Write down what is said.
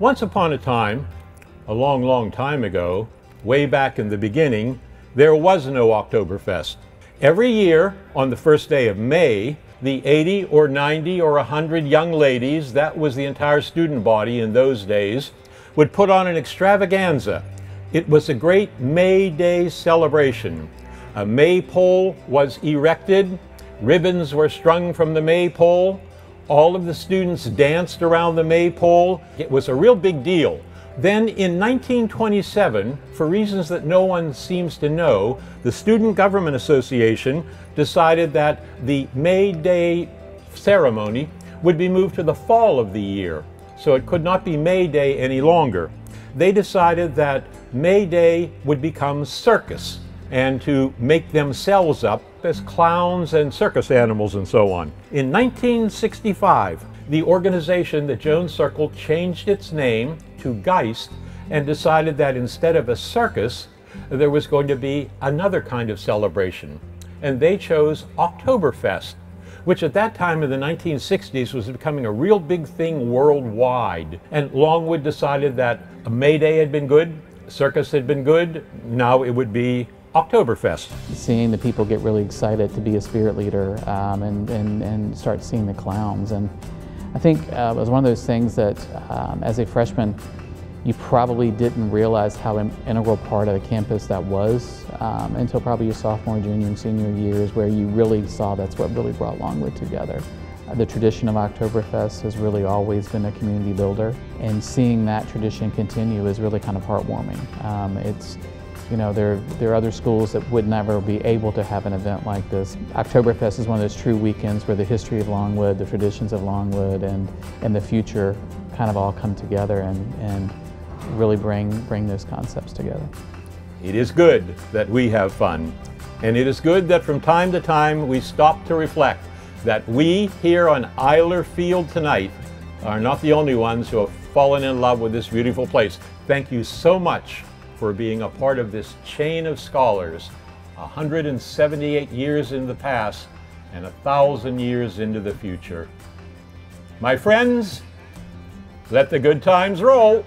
Once upon a time, a long, long time ago, way back in the beginning, there was no Oktoberfest. Every year, on the first day of May, the 80 or 90 or 100 young ladies, that was the entire student body in those days, would put on an extravaganza. It was a great May Day celebration. A maypole was erected, ribbons were strung from the maypole, all of the students danced around the maypole. It was a real big deal. Then in 1927, for reasons that no one seems to know, the Student Government Association decided that the May Day ceremony would be moved to the fall of the year. So it could not be May Day any longer. They decided that May Day would become circus and to make themselves up as clowns and circus animals and so on. In 1965, the organization, the Jones Circle, changed its name to Geist and decided that instead of a circus, there was going to be another kind of celebration. And they chose Oktoberfest, which at that time in the 1960s was becoming a real big thing worldwide. And Longwood decided that May Day had been good, circus had been good, now it would be Oktoberfest. Seeing the people get really excited to be a spirit leader um, and, and, and start seeing the clowns. And I think uh, it was one of those things that um, as a freshman, you probably didn't realize how an integral part of the campus that was um, until probably your sophomore, junior, and senior years where you really saw that's what really brought Longwood together. Uh, the tradition of Oktoberfest has really always been a community builder and seeing that tradition continue is really kind of heartwarming. Um, it's you know, there, there are other schools that would never be able to have an event like this. Oktoberfest is one of those true weekends where the history of Longwood, the traditions of Longwood, and, and the future kind of all come together and, and really bring, bring those concepts together. It is good that we have fun. And it is good that from time to time we stop to reflect that we here on Eiler Field tonight are not the only ones who have fallen in love with this beautiful place. Thank you so much for being a part of this chain of scholars 178 years in the past and a thousand years into the future. My friends, let the good times roll.